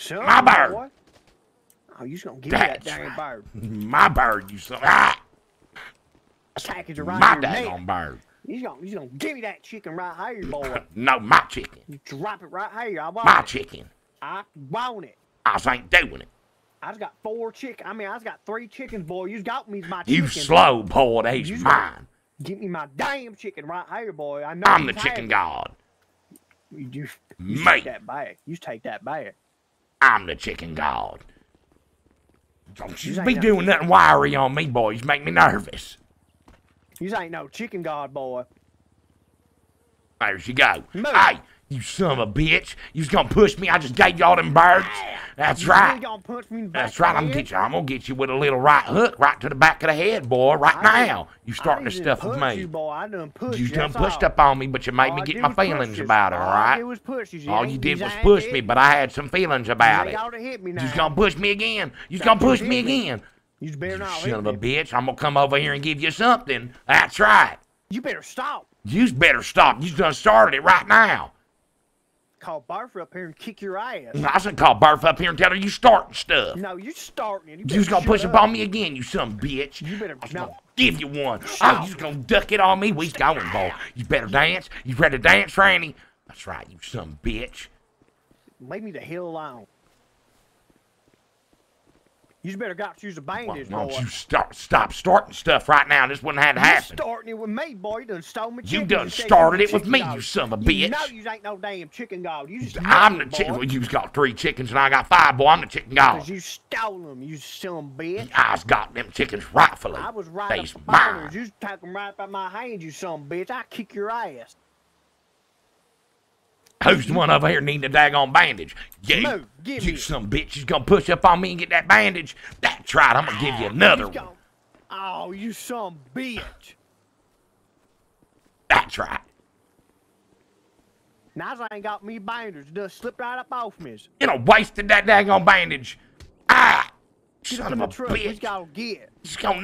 Son, My bird. boy. Oh, you just gonna give me that That's dang right. bird. My bird, you son. Ah, Package right my in your neck. daggone bird. You gonna, you gonna give me that chicken right here, boy. No, my chicken. You drop it right here. I want My it. chicken. I want it. I ain't doing it. I just got four chicken. I mean, I just got three chickens, boy. You got me my chicken. You slow boy, You mine. Give me my damn chicken right here, boy. I know I'm the chicken god. You, you, you take that back. You take that back. I'm the chicken god. Don't you You be ain't doing nothing wiry on me, boys. Make me nervous. You ain't no chicken god, boy. There she go. Move. Hey, you son of a bitch. You was gonna push me. I just gave y'all them birds. That's right. really gonna punch me in the back That's right. I'm gonna get you. I'm gonna get you with a little right hook right to the back of the head, boy. Right I now. You starting to stuff with me. You, boy. I done pushed You done pushed all. up on me, but you made All me get my feelings about it, All right. all I right? did was push you. All you did was push me, but I had some feelings about it. oughta hit me now. You gonna push me again. You was gonna push me again. You better not son of a bitch. I'm gonna come over here and give you something. That's right. You better stop. You better stop. You done started it right now. Call Barford up here and kick your ass. I shouldn't call Barf up here and tell her you starting stuff. No, you starting it. You You was gonna push shut up on me again, you some bitch. You better no. give you one. Oh, you was gonna duck it on me? We's going, boy. You better dance. You ready to dance, Franny? That's right, you some bitch. Leave me the hell alone. You better got to use a Why bandage, don't boy. you start, stop starting stuff right now? This wouldn't have to You happen. starting it with me, boy. You done stole me You done started it with me, you son of a bitch. You know you ain't no damn chicken god. You just I'm the chicken. Well, you've got three chickens and I got five, boy. I'm the chicken god. Cause you stole them, you son of a bitch. I's got them chickens rightfully. I was right They's up the mine. mine. You took them right by my hand, you son of a bitch. I kick your ass. Who's the one over here needing a daggone bandage? You, Move, give you me some bitch is gonna push up on me and get that bandage. That's right. I'm gonna give you another He's one. Oh, you some bitch. That's right. Now I ain't got me bandage. Just slipped right up off me. You know, wasted that daggone bandage. Ah, Get son of a the truck. He's bitch. gotta get. He's gonna